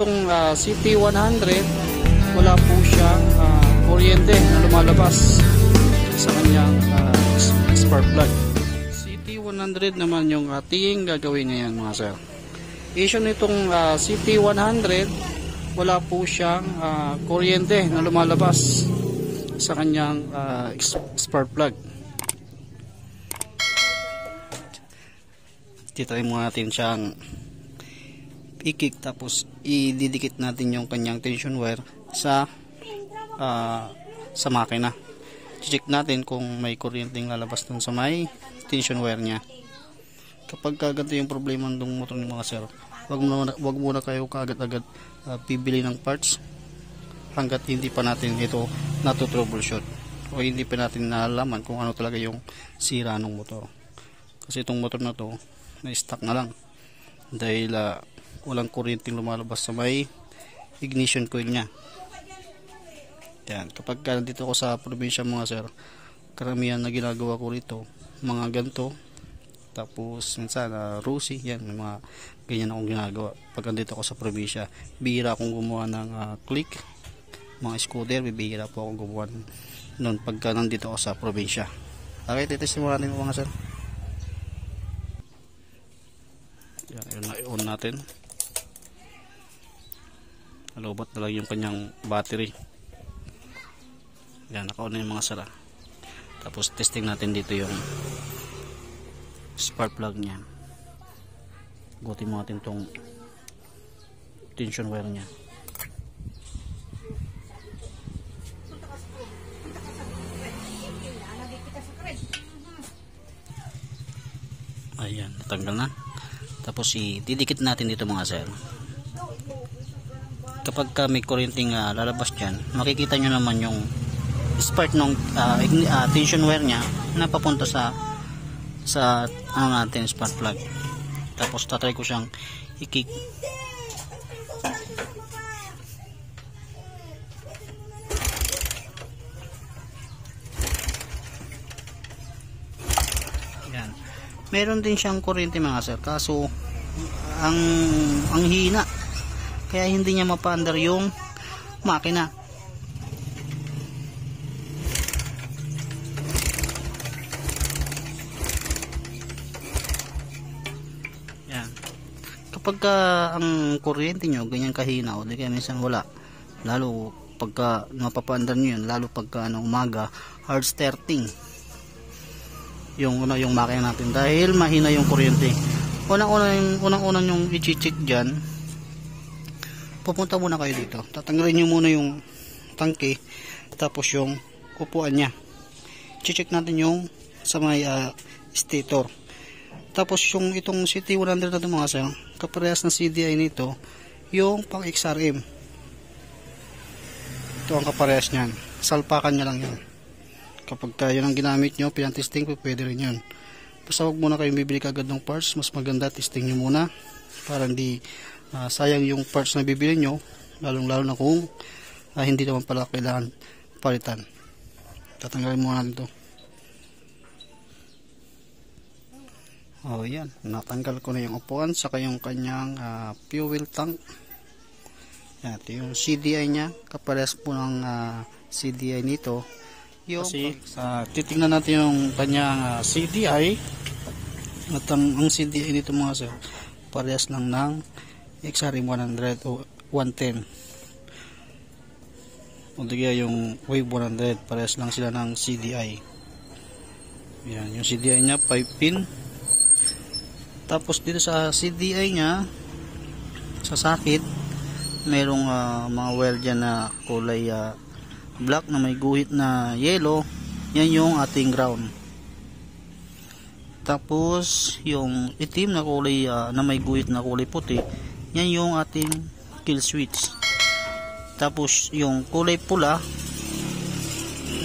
Itong ah, CT100, wala po siyang ah, kuryente na lumalabas sa kanyang ah, s- spark plug. CT100 naman yung ating gagawin ngayon mga sir. Issue nitong ah, CT100, wala po siyang ah, kuryente na lumalabas sa kanyang ah, s- spark plug. Titry muna natin siyang i-kick tapos ididikit natin yung kanyang tension wire sa ah, sa makina. Check natin kung may kuryenteng lalabas dun sa may tension wire niya. Kapag ka ganito yung problema ng motor ng mga sir, wag muna, wag muna kayo kaagad-agad ah, bibili ng parts hanggat hindi pa natin ito nato-troubleshoot o hindi pa natin nalalaman kung ano talaga yung sira ng motor. Kasi itong motor na to, na-stuck na lang dahil ah, walang kuryenteng lumalabas sa may ignition coil niya. Yan kapag ka dito ako sa probinsya mga sir karamihan na ginagawa ko rito mga ganto tapos minsan uh, rusi yan may mga ganyan akong ginagawa. Pag nandito ako sa probinsya bihira akong gumawa ng ah, click mga scooter bibihira po akong gumawa noon pagka nandito ako sa probinsya. Okay titestin mo natin mga sir. Yan yun na i-on natin Nalobat na lang yung kanyang battery. Yan, naka-on na yung mga sara. Tapos testing natin dito yung spark plug niya. Gutin mo natin tong tension wire niya. Ayan, natanggal na. Tapos ididikit natin dito mga sir kapag ka may kuryenteng uh, lalabas dyan makikita nyo naman yung spark ng uh, uh, tension wire nya na papunta sa sa ano natin spark plug. Tapos tatry ko siyang i-kick. Yan. Meron din siyang kuryente mga sir. Kaso ang ang hina kaya hindi niya mapaandar yung makina. Yan. Kapag ka ang kuryente nyo ganyan kahina o di kaya minsan wala lalo pagka mapapaandar nyo yun lalo pagka ano, umaga hard starting yung ano yung makina natin. Dahil mahina yung kuryente. Unang-unang unang-unang yung i-check diyan pupunta muna kayo dito. Tatanggalin nyo muna yung tangke tapos yung upuan nya check natin yung sa may uh, stator. Tapos yung itong CT100 na ito mga sir kaparehas ng CDI nito yung pang XRM ito ang kaparehas nyan salpakan nya lang yan kapag yun ang ginamit nyo pinantesting po pwede rin yun. Basta huwag muna kayong bibili kagad ng parts. Mas maganda testing nyo muna para hindi uh, sayang yung parts na bibili nyo lalong lalo na kung uh, hindi naman pala kailangan palitan. Tatanggalin muna natin to. Oh yan. Natanggal ko na yung upuan saka yung kanyang uh, fuel tank. Yan, ito yung CDI nya kapares po ng uh, CDI nito. Yung kasi sa titingnan natin yung kanyang uh, CDI at ang, ang CDI nito mga sir parehas lang ng XRM 100 o 110 o kaya yung Wave 100 parehas lang sila ng CDI yan yung CDI nya 5 pin. Tapos dito sa CDI nya sa sakit merong uh, mga wire dyan na kulay uh, black na may guhit na yellow yan yung ating ground. Tapos yung itim na kulay uh, na may guhit na kulay puti yan yung ating kill switch. Tapos yung kulay pula.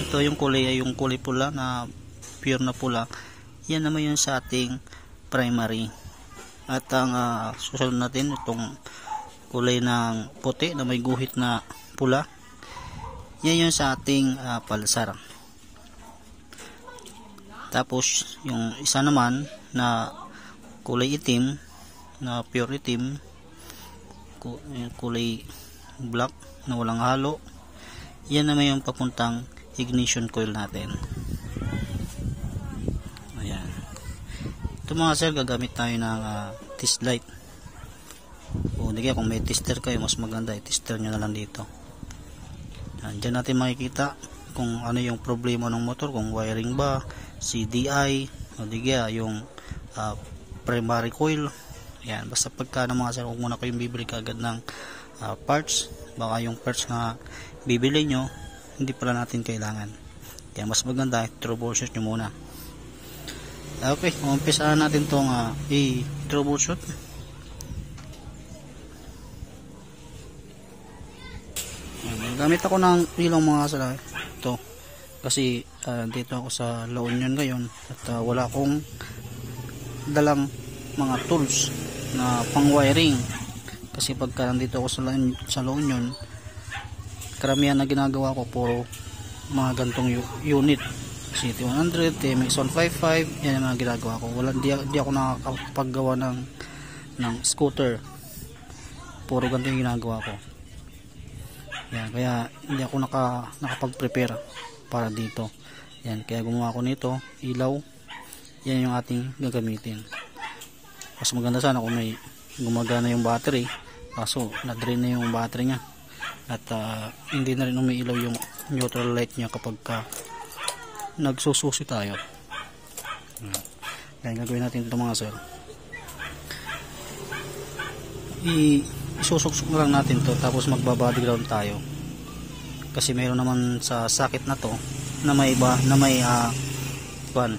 Ito yung kulay yung kulay pula na pure na pula. Yan naman yung sa ating primary. At ang uh, susunod natin itong kulay ng puti na may guhit na pula. Yan yung sa ating uh, palsar. Tapos yung isa naman na kulay itim na pure itim kulay black na walang halo. Yan naman yung papuntang ignition coil natin. Ayan. Ito mga sir, gagamit tayo ng ah, test light. O, kaya kung may tester kayo, mas maganda, i-tester nyo na lang dito. Yan, dyan natin makikita kung ano yung problema ng motor, kung wiring ba, CDI, o di kaya yung ah, primary coil. Yan, basta pagka ng mga sir, huwag muna kayong bibili kagad ng ah, parts. Baka yung parts na bibili nyo, hindi pala natin kailangan. Kaya mas maganda, troubleshoot nyo muna. Okay, umpisahan natin tong ah, i-troubleshoot. Gamit ako ng ilaw mga sala. Ito. Kasi ah, dito ako sa La Union ngayon at ah, wala akong dalang mga tools na pang wiring. Kasi pagka nandito ako sa sa La Union, karamihan na ginagawa ko puro mga gantong unit. CT100, TMX155, yan ang mga ginagawa ko. Wala, di, di ako nakakapaggawa ng, ng scooter. Puro ganito yung ginagawa ko. Yan, kaya hindi ako naka, nakapag-prepare para dito. Yan, kaya gumawa ko nito, ilaw. Yan yung ating gagamitin. Mas maganda sana kung may gumagana yung battery. Kaso, na-drain na yung battery niya. At ah, hindi na rin umiilaw yung neutral light niya kapag ka nagsususi tayo. Yan. Kaya gagawin natin ito mga sir. I isusuksok na lang natin to tapos magbabody ground tayo kasi mayroon naman sa sakit na to na may iba na may pan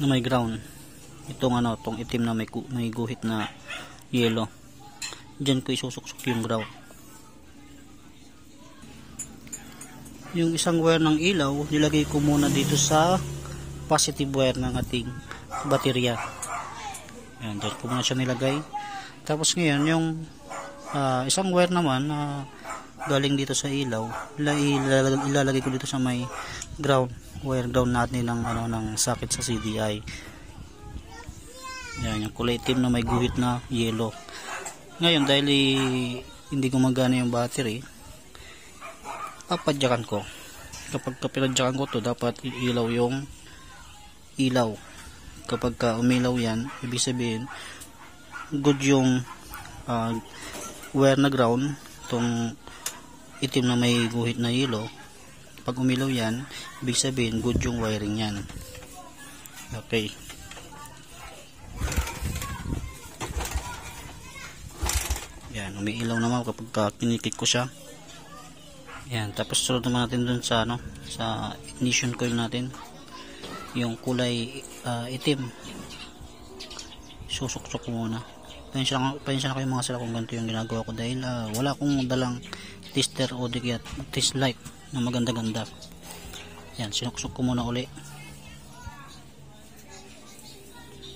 na may ground itong ano tong itim na may, may guhit na yellow dyan ko isusuksok yung ground yung isang wire ng ilaw nilagay ko muna dito sa positive wire ng ating baterya. Yan dyan ko muna siya nilagay. Tapos ngayon yung ah, isang wire naman na galing dito sa ilaw, ila- ilalagay, ilalagay ko dito sa may ground, wire ground natin ng ano ng socket sa CDI. Yan yung kulay itim na may guhit na yellow. Ngayon dahil i- hindi gumagana yung battery, papadyakan ko. Kapag kapinadyakan ko to, dapat ilaw yung ilaw. Kapag ka umilaw yan, ibig sabihin, good yung ah, wire na ground itong itim na may guhit na yellow pag umilaw yan ibig sabihin good yung wiring yan okay yan umiilaw naman kapag ka kinikik ko siya. Yan tapos sunod naman natin dun sa ano sa ignition coil natin. Yung kulay ah, itim. Susuksok ko muna. Pasensya na, pasensya na kayo mga sila kung ganito yung ginagawa ko dahil ah, wala akong dalang tester o di test light na maganda ganda yan sinuksok ko muna uli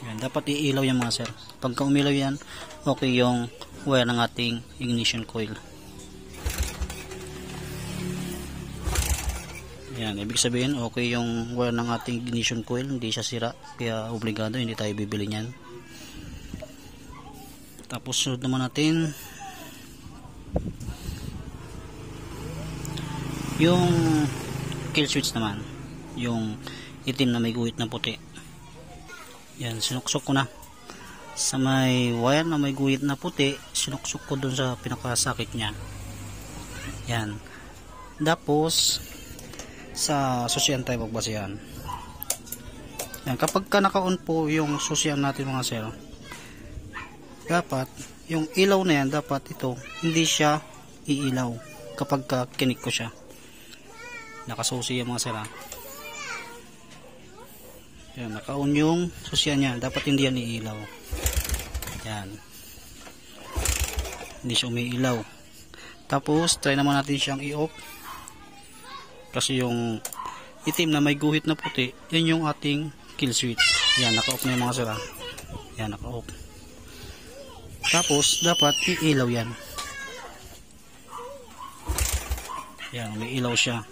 yan. Dapat iilaw yan mga sir. Pagka umilaw yan okay yung wire ng ating ignition coil. Yan. Ibig sabihin okay yung wire ng ating ignition coil. Hindi siya sira kaya obligado hindi tayo bibili niyan. Tapos sunod naman natin. Yung kill switch naman. Yung itim na may guhit na puti yan sinuksok ko na. Sa may wire na may guhit na puti sinuksok ko dun sa pinakasakit nya yan. Tapos sa susyan tayo magbasihan yan kapag ka naka-on po yung susyan natin mga sir dapat yung ilaw na yan dapat ito hindi siya iilaw kapag ka kinik ko siya. Nakasusi yung mga sira yan naka-on yung susyan niya. Dapat hindi yan iilaw. Yan. Hindi siya umiilaw. Tapos try naman natin siyang i-off. Kasi yung itim na may guhit na puti yan yung ating kill switch. Yan naka-off na yung mga sira. Yan naka-off. Tapos, dapat iilaw yan. Yan, may ilaw siya.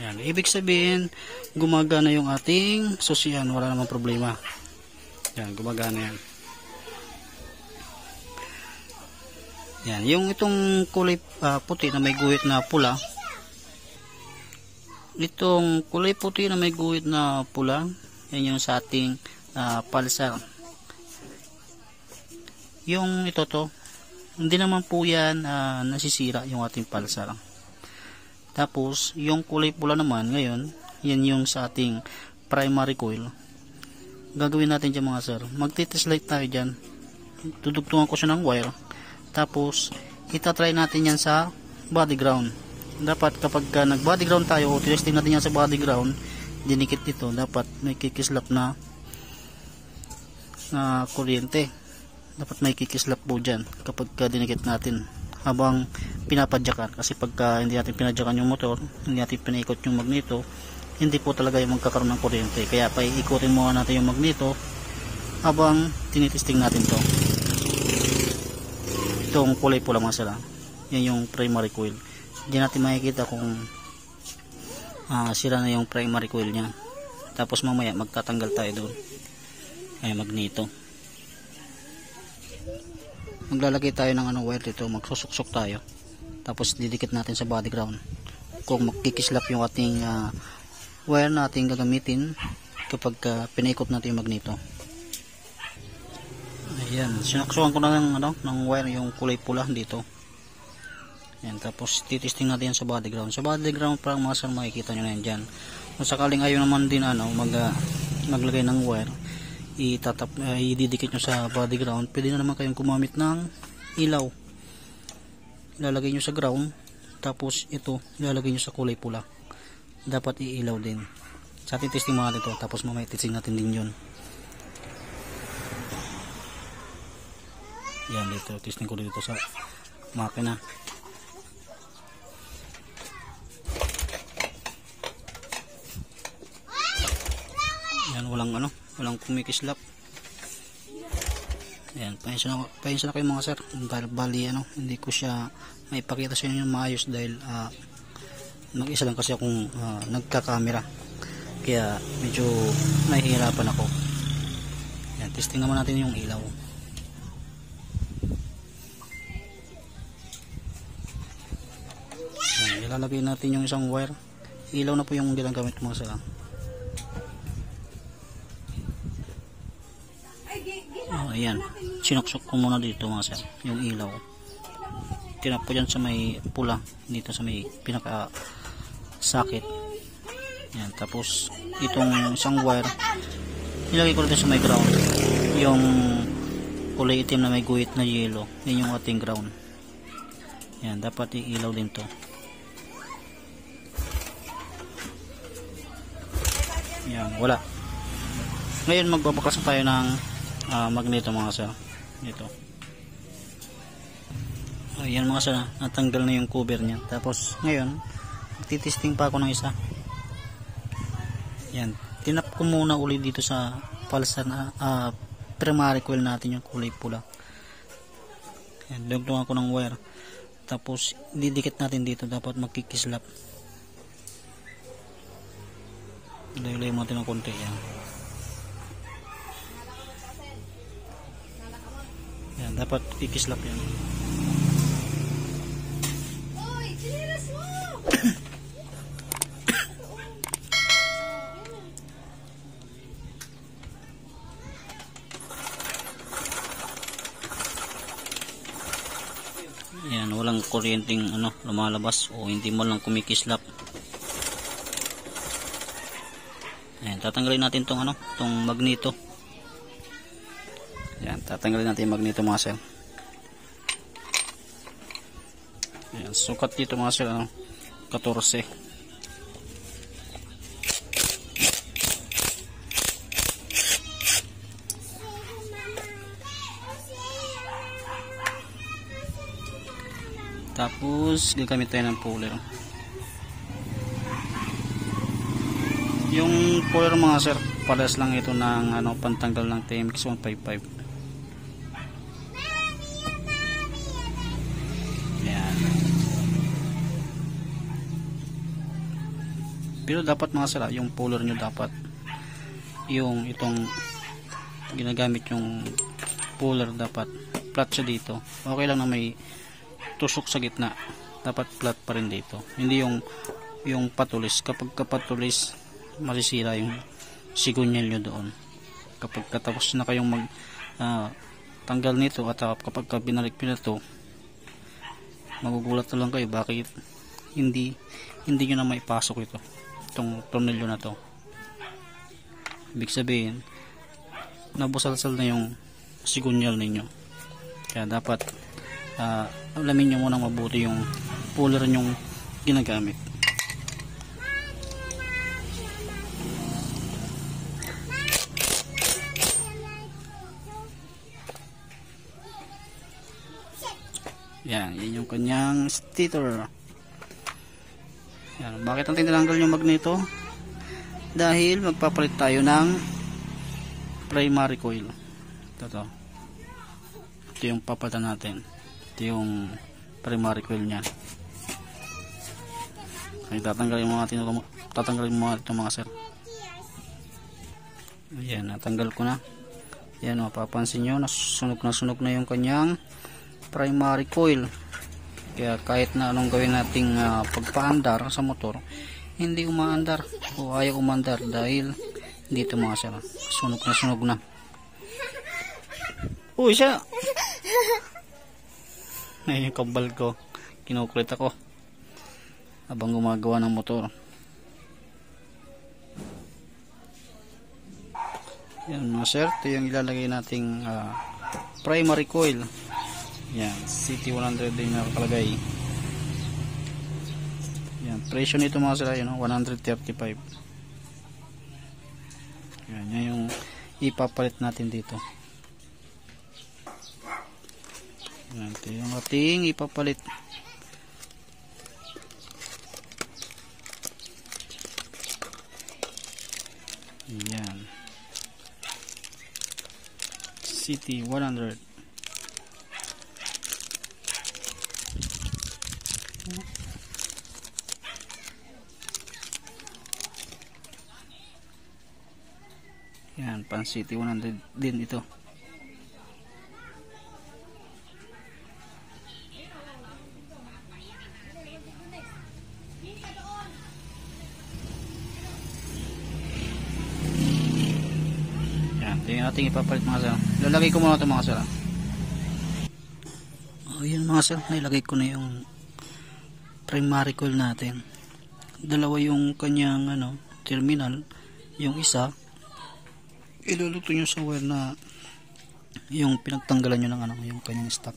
Yan, ibig sabihin, gumagana yung ating susian. Wala namang problema. Yan, gumagana yan. Yan, yung itong kulay ah, puti na may guhit na pula. Itong kulay puti na may guhit na pula, yan yung sa ating ah, pulsar. Yung ito to, hindi naman po yan ah, nasisira yung ating pulsar. Tapos, yung kulay pula naman ngayon, yan yung sa ating primary coil. Gagawin natin dyan mga sir. Magtitest light tayo dyan. Tudugtungan ko siya ng wire. Tapos, itatry natin yan sa body ground. Dapat kapag ka nag body ground tayo, testing natin yan sa body ground, dinikit ito, dapat may kikislap na na kuryente. Dapat may kikislap po dyan kapag ka dinikit natin habang pinapadyakan. Kasi pagka hindi natin pinadyakan yung motor hindi natin pinaikot yung magneto hindi po talaga yung magkakaroon ng kuryente. Kaya paiikutin muna natin yung magneto habang tinitesting natin to. Itong kulay pula mga sila. Yan yung primary coil. Hindi natin makikita kung ah, sira na yung primary coil nya tapos mamaya magtatanggal tayo doon. Ay magneto maglalagay tayo ng ano wire dito magsusuksok tayo. Tapos didikit natin sa body ground kung magkikislap yung ating ah, wire natin gagamitin kapag uh, pinaikot natin yung magneto. Ayan sinaksukan ko na ng, ano, ng wire yung kulay pula dito. Ayan tapos titisting natin yan sa body ground sa body ground parang mga sir makikita nyo na yan dyan. Kung sakaling ayaw naman din ano mag, ah, maglagay ng wire itatap, uh, ididikit nyo sa body ground pwede na naman kayong gumamit ng ilaw. Ilalagay nyo sa ground tapos ito ilalagay nyo sa kulay pula. Dapat iilaw din. Sa ating testing mga natin ito tapos mamaya testing natin din yun. Yan dito testing ko dito sa makina. Yan walang ano walang kumikislap Ayan, pahinsa na, pahinsa na kayo mga sir. Dahil bali, ano, hindi ko siya maipakita sa inyo maayos dahil uh, mag-isa lang kasi akong uh, nagka-camera. Kaya medyo nahihirapan ako. Ayan, testing naman natin yung ilaw. Ayan, ilalagay natin yung isang wire. Ilaw na po yung ginagamit mga sir. Ayan. Sinuksok ko muna dito mga sir, yung ilaw. Tinap ko dyan sa may pula, dito sa may pinaka sakit. Ayan, tapos itong isang wire, ilagay ko dito sa may ground. Yung kulay itim na may guhit na yellow, yan yung ating ground. Ayan, dapat iilaw din to. Ayan, wala. Ngayon magbabakas tayo ng uh, magneto mga sir. Ito. Ayan mga sir natanggal na yung cover niya. Tapos ngayon titesting pa ako ng isa. Yan tinap ko muna uli dito sa pulsar na uh, primary coil natin yung kulay pula. Yan dugtungan ko ng wire. Tapos didikit natin dito. Dapat magkikislap. Layo-layo natin ng konti yan Yan, dapat kikislap yan. Uy, siniras mo! Yan, walang kuryenteng ano, lumalabas o hindi mo lang kumikislap. Ayan, tatanggalin natin tong ano, tong magneto. Yan, tatanggalin natin yung magneto mga sir. Yan, sukat dito mga sir, ano, 14. Tapos, gagamit tayo ng puller. Yung puller mga sir, pares lang ito ng ano, pantanggal ng TMX 155. Pero dapat mga ah, yung puller nyo dapat yung itong ginagamit yung puller dapat flat siya dito. Okay lang na may tusok sa gitna dapat flat pa rin dito. Hindi yung yung patulis. Kapag kapatulis masisira yung sigunyal nyo doon. Kapag katapos na kayong mag ah, tanggal nito at ah, kapag ka binalik nyo na to magugulat na lang kayo bakit hindi hindi nyo na maipasok ito itong tornilyo na to. Ibig sabihin nabusalsal na yung sigunyal ninyo. Kaya dapat ah, alamin nyo muna mabuti yung puller nyong ginagamit. Yan, yan yung kanyang stator yan, bakit natin tinanggal yung magneto dahil magpapalit tayo ng primary coil. Ito to ito yung papalitan natin. Ito yung primary coil nya ay tatanggalin mo natin ito tatanggalin mo natin ito mga sir. Ayan natanggal ko na. Yan mapapansin nyo nasunog na sunog na yung kanyang primary coil kaya kahit na anong gawin nating uh, pagpaandar sa motor hindi umaandar o ayaw umandar dahil dito mga sir sunog na sunog na. Uy siya! Ay yung kabal ko. Kinukulit ako. Habang gumagawa ng motor. Yan mga sir ito yung ilalagay nating uh, primary coil yan, CT100 din nakalagay. Yan, presyo nito mga sila, yun, 135. Yan, yan yung ipapalit natin dito. Yan, ito yung ating ipapalit. Yan. CT100. Quezon City 100 din ito. Yan ito yung ating ipapalit mga sir. Lalagay ko muna ito mga sir ah. oh, o yan mga sir. Nilagay ko na yung primary coil natin. Dalawa yung kanyang ano terminal. Yung isa iluluto nyo sa wire na yung pinagtanggalan nyo ng ano yung kanyang stock.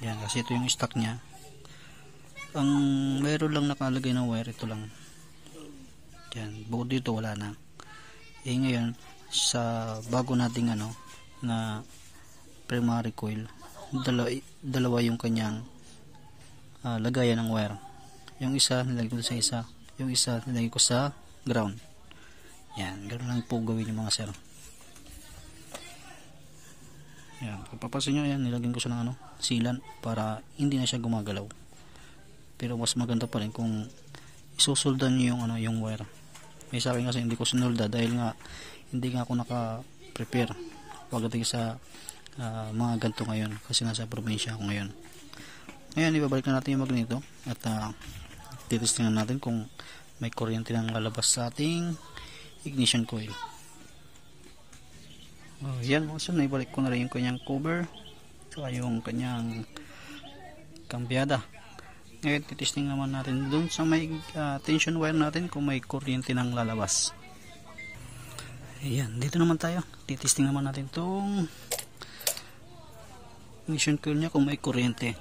Yan kasi ito yung stock nya ang meron lang nakalagay na wire ito lang. Yan bukod dito wala na. Eh ngayon sa bago nating ano na primary coil dalawa, dalawa yung kanyang uh, lagayan ng wire. Yung isa nilagay ko sa isa. Yung isa nilagay ko sa ground yan ganoon lang po gawin yung mga sir. Yan kung papasin nyo yan nilagyan ko siya ng ano silan para hindi na siya gumagalaw. Pero mas maganda pa rin kung isusuldan nyo yung ano yung wire. May sa akin kasi hindi ko sinulda dahil nga hindi nga ako naka prepare pagdating sa uh, mga ganito ngayon kasi nasa probinsya ako ngayon. Ngayon ibabalik na natin yung magneto at uh, titistingan natin kung may kuryente nang lalabas sa ating ignition coil oh, yan mga sir naibalik ko na rin yung kanyang cover. Saka yung kanyang kambyada ngayon titisting naman natin dun sa may uh, tension wire natin kung may kuryente nang lalabas. Ayan dito naman tayo. Titisting naman natin tong ignition coil nya kung may kuryente.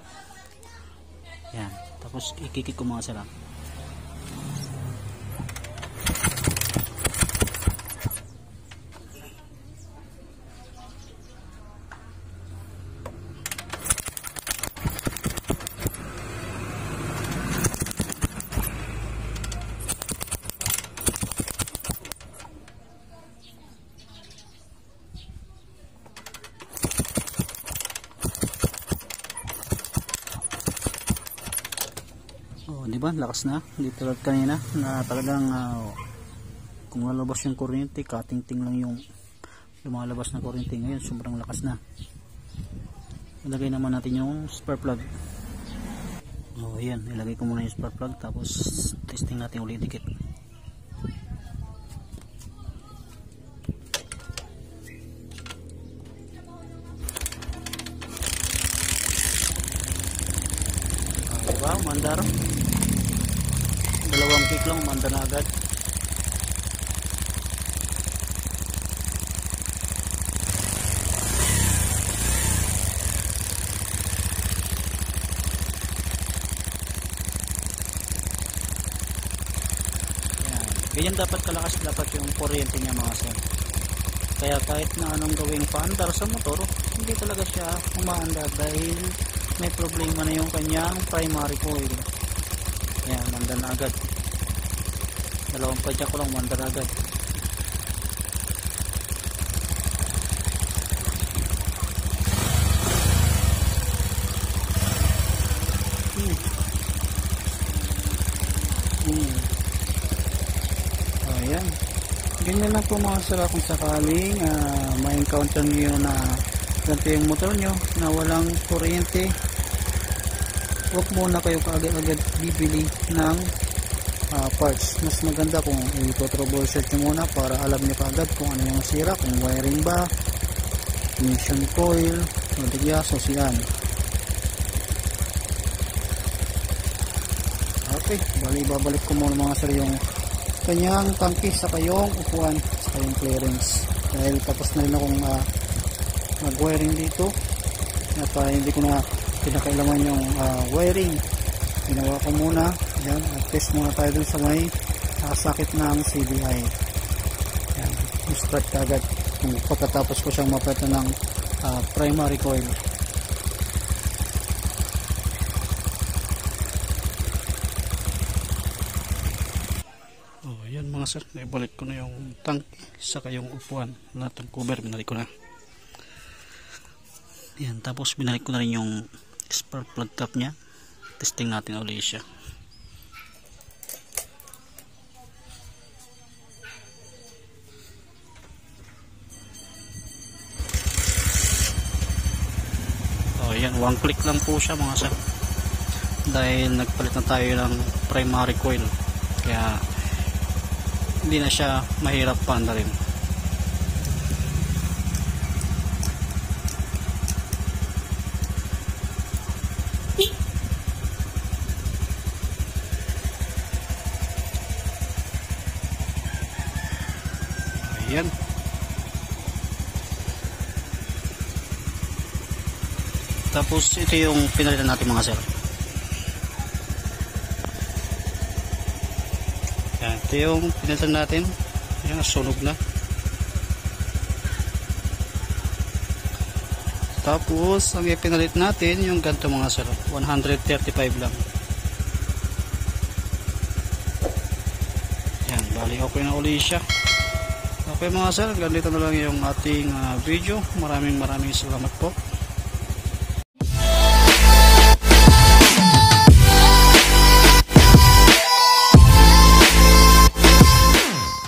Yan tapos ikikik ko mga sir Oh, di ba? Lakas na. Hindi tulad kanina na talagang uh, kung lalabas yung kuryente, katingting lang yung lumalabas na kuryente. Ngayon, sobrang lakas na. ilagay naman natin yung spark plug oh yan ilagay ko muna yung spark plug tapos testing natin ulit dikit manda na agad Yan. Ganyan dapat kalakas dapat yung kuryente niya mga sir. Kaya kahit na anong gawing paandar sa motor, hindi talaga siya umaandar dahil may problema na yung kanyang primary coil. Yan, manda na agad. Dalawang padyak ko lang, na agad. Hmm. Hmm. Ayan. Ganyan lang po mga sala kung sakaling ah, ma-encounter nyo na ganito yung motor nyo na walang kuryente. Huwag muna kayo kaagad-agad bibili ng ah, parts. Mas maganda kung i-troubleshoot nyo muna para alam nyo kaagad kung ano yung sira, kung wiring ba, ignition coil, o digyasos yan. Okay, bali babalik ko muna mga sir yung kanyang tangke sa kayong upuan sa kayong clearance dahil tapos na rin akong uh, mag-wiring dito at uh, hindi ko na pinakailaman yung ah, wiring ginawa ko muna yan, at test muna tayo dun sa may uh, sakit ng CDI yan, start kagad kung pagkatapos ko siyang mapeta ng ah, primary coil Oh, yan mga sir, naibalik ko na yung tank saka yung upuan, lahat ng cover binalik ko na. Yan, tapos binalik ko na rin yung spark plug cap niya. Testing natin ulit siya. One click lang po siya mga sir. Dahil nagpalit na tayo ng primary coil. Kaya hindi na siya mahirap paandarin. Ayan. Tapos ito yung pinalitan natin mga sir. Yan, ito yung pinalitan natin. Yan, sunog na. Tapos, ang ipinalit natin, yung ganito mga sir. 135 lang. Yan, bali okay na uli siya. Okay mga sir, ganito na lang yung ating ah, video. Maraming maraming salamat po.